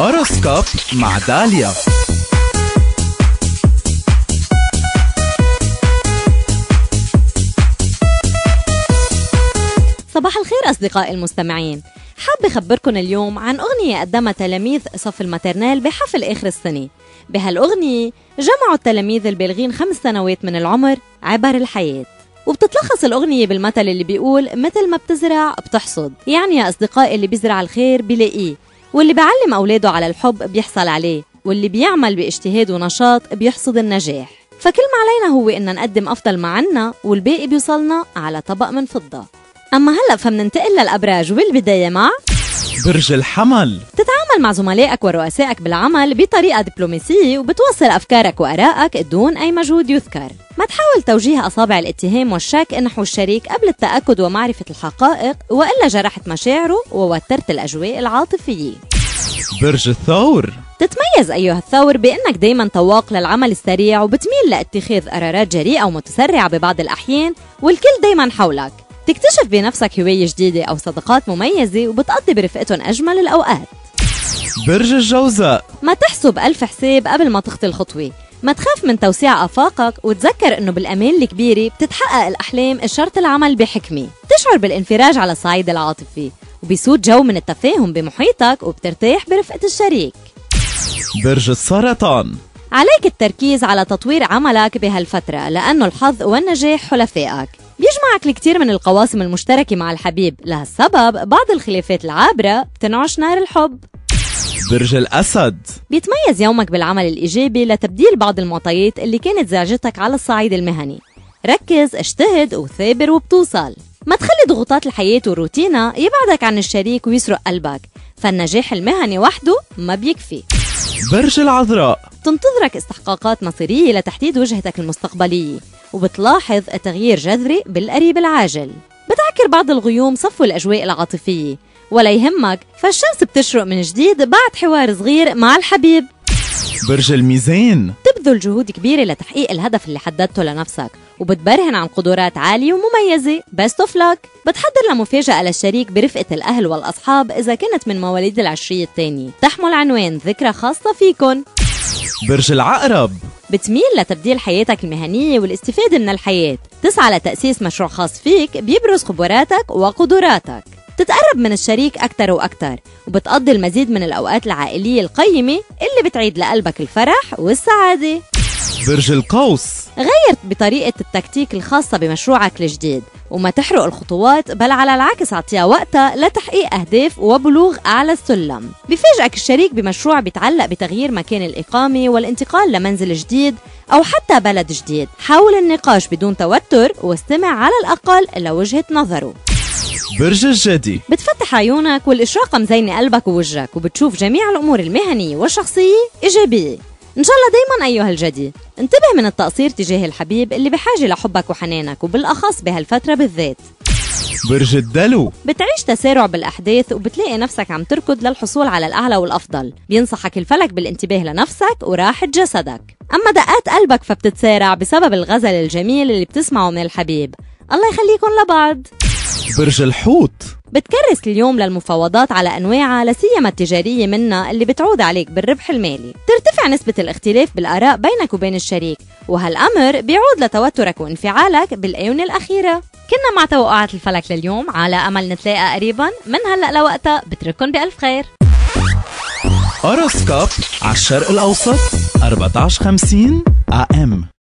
هوروسكوب مع داليا. صباح الخير أصدقائي المستمعين. حابة أخبركم اليوم عن أغنية قدمها تلاميذ صف الماترنال بحفل آخر السنة. بهالأغنية جمعوا التلاميذ البالغين خمس سنوات من العمر عبر الحياة. وبتتلخص الأغنية بالمثل اللي بيقول مثل ما بتزرع بتحصد. يعني يا أصدقائي اللي بيزرع الخير بيلاقيه واللي بيعلم أولاده على الحب بيحصل عليه واللي بيعمل باجتهاد ونشاط بيحصد النجاح. فكل ما علينا هو إن نقدم أفضل ما عنا والباقي بيوصلنا على طبق من فضة. أما هلأ فمننتقل للأبراج والبداية مع برج الحمل. تتعامل مع زملائك ورؤسائك بالعمل بطريقة دبلوماسية وبتوصل أفكارك وآرائك دون أي مجهود يذكر. ما تحاول توجيه أصابع الاتهام والشك نحو الشريك قبل التأكد ومعرفة الحقائق وإلا جرحت مشاعره ووترت الأجواء العاطفية. برج الثور. تتميز أيها الثور بأنك دايما طواق للعمل السريع وبتميل لاتخاذ قرارات جريئة ومتسرعة ببعض الأحيان والكل دايما حولك. تكتشف بنفسك هواية جديدة أو صداقات مميزة وبتقضي برفقتهم أجمل الأوقات. برج الجوزاء ما تحسب ألف حساب قبل ما تخطي الخطوة. ما تخاف من توسيع آفاقك وتذكر أنه بالأمان الكبيرة بتتحقق الأحلام الشرط العمل بحكمة. تشعر بالانفراج على الصعيد العاطفي وبيسود جو من التفاهم بمحيطك وبترتاح برفقة الشريك. برج السرطان. عليك التركيز على تطوير عملك بهالفترة لأنه الحظ والنجاح حلفائك. بيجمعك الكثير من القواسم المشتركة مع الحبيب. لهالسبب بعض الخلافات العابرة بتنعش نار الحب. برج الأسد. بيتميز يومك بالعمل الإيجابي لتبديل بعض المعطيات اللي كانت زعجتك على الصعيد المهني. ركز اجتهد وثابر وبتوصل. ما تخلي ضغوطات الحياة وروتينها يبعدك عن الشريك ويسرق قلبك. فالنجاح المهني وحده ما بيكفي. برج العذراء. تنتظرك استحقاقات مصيرية لتحديد وجهتك المستقبلية. وبتلاحظ تغيير جذري بالقريب العاجل. بتعكر بعض الغيوم صفو الأجواء العاطفية. ولا يهمك. فالشمس بتشرق من جديد بعد حوار صغير مع الحبيب. برج الميزان. تبذل جهود كبيرة لتحقيق الهدف اللي حددته لنفسك وبتبرهن عن قدرات عالية ومميزة. أو فلك بتحضر لمفاجأة للشريك برفقة الأهل والأصحاب إذا كانت من مواليد العشرية الثانية. تحمل عنوان ذكرى خاصة فيكن. برج العقرب. بتميل لتبديل حياتك المهنية والاستفادة من الحياة. تسعى لتأسيس مشروع خاص فيك بيبرز خبراتك وقدراتك. تتقرب من الشريك أكتر وأكتر وبتقضي المزيد من الأوقات العائلية القيمة اللي بتعيد لقلبك الفرح والسعادة. برج القوس. غير بطريقة التكتيك الخاصة بمشروعك الجديد وما تحرق الخطوات بل على العكس أعطيها وقتها لتحقيق أهداف وبلوغ أعلى السلم. بفاجئك الشريك بمشروع بيتعلق بتغيير مكان الإقامة والانتقال لمنزل جديد أو حتى بلد جديد حاول النقاش بدون توتر واستمع على الأقل لوجهة نظره. برج الجدي بتفتح عيونك والإشراقة مزينة قلبك ووجهك وبتشوف جميع الأمور المهنية والشخصية إيجابية إن شاء الله دايما أيها الجدي انتبه من التقصير تجاه الحبيب اللي بحاجة لحبك وحنانك وبالأخص بهالفترة بالذات. برج الدلو بتعيش تسارع بالأحداث وبتلاقي نفسك عم تركض للحصول على الأعلى والأفضل. بينصحك الفلك بالانتباه لنفسك وراحة جسدك. أما دقات قلبك فبتتسارع بسبب الغزل الجميل اللي بتسمعه من الحبيب. الله يخليكم لبعض. برج الحوت بتكرس اليوم للمفاوضات على انواعها لسيما التجارية منها اللي بتعود عليك بالربح المالي، ترتفع نسبة الاختلاف بالآراء بينك وبين الشريك، وهالأمر بيعود لتوترك وانفعالك بالآونة الأخيرة. كنا مع توقعات الفلك لليوم على أمل نتلاقى قريبا من هلأ لوقتها بترككم بألف خير. هوروسكوب على الشرق الأوسط 1450 AM